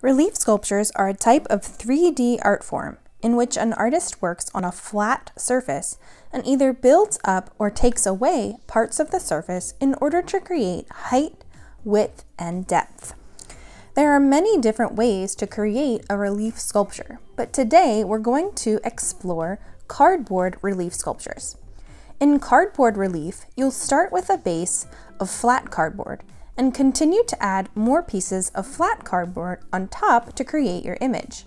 Relief sculptures are a type of 3D art form in which an artist works on a flat surface and either builds up or takes away parts of the surface in order to create height, width, and depth. There are many different ways to create a relief sculpture, but today we're going to explore cardboard relief sculptures. In cardboard relief, you'll start with a base of flat cardboard and continue to add more pieces of flat cardboard on top to create your image.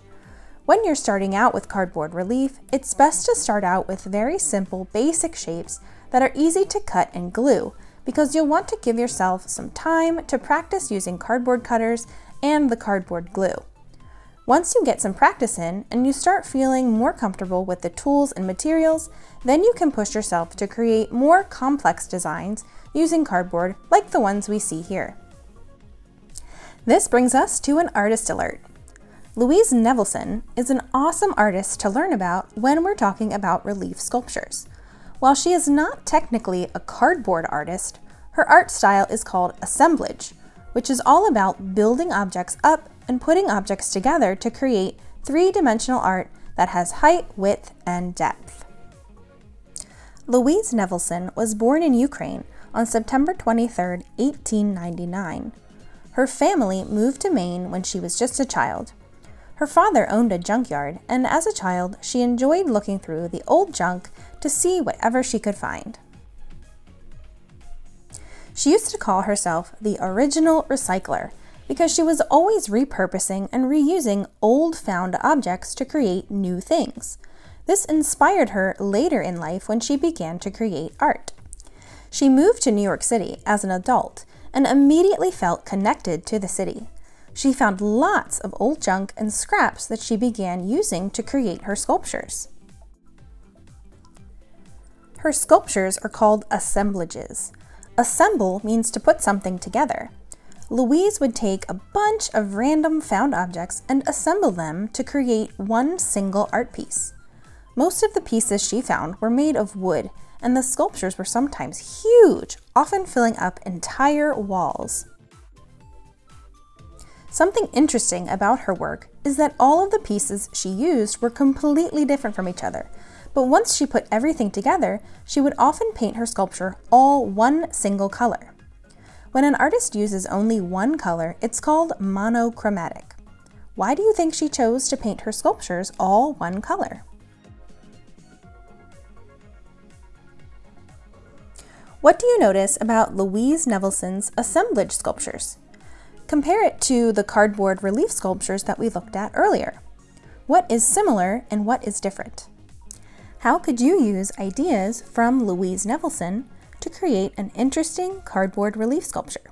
When you're starting out with cardboard relief, it's best to start out with very simple basic shapes that are easy to cut and glue because you'll want to give yourself some time to practice using cardboard cutters and the cardboard glue. Once you get some practice in and you start feeling more comfortable with the tools and materials, then you can push yourself to create more complex designs using cardboard like the ones we see here. This brings us to an artist alert. Louise Nevelson is an awesome artist to learn about when we're talking about relief sculptures. While she is not technically a cardboard artist, her art style is called assemblage, which is all about building objects up and putting objects together to create three-dimensional art that has height, width, and depth. Louise Nevelson was born in Ukraine on September 23, 1899. Her family moved to Maine when she was just a child. Her father owned a junkyard, and as a child, she enjoyed looking through the old junk to see whatever she could find. She used to call herself the original recycler because she was always repurposing and reusing old found objects to create new things. This inspired her later in life when she began to create art. She moved to New York City as an adult and immediately felt connected to the city. She found lots of old junk and scraps that she began using to create her sculptures. Her sculptures are called assemblages. Assemble means to put something together. Louise would take a bunch of random found objects and assemble them to create one single art piece. Most of the pieces she found were made of wood and the sculptures were sometimes huge, often filling up entire walls. Something interesting about her work is that all of the pieces she used were completely different from each other, but once she put everything together, she would often paint her sculpture all one single color. When an artist uses only one color, it's called monochromatic. Why do you think she chose to paint her sculptures all one color? What do you notice about Louise Nevelson's assemblage sculptures? Compare it to the cardboard relief sculptures that we looked at earlier. What is similar and what is different? How could you use ideas from Louise Nevelson to create an interesting cardboard relief sculpture?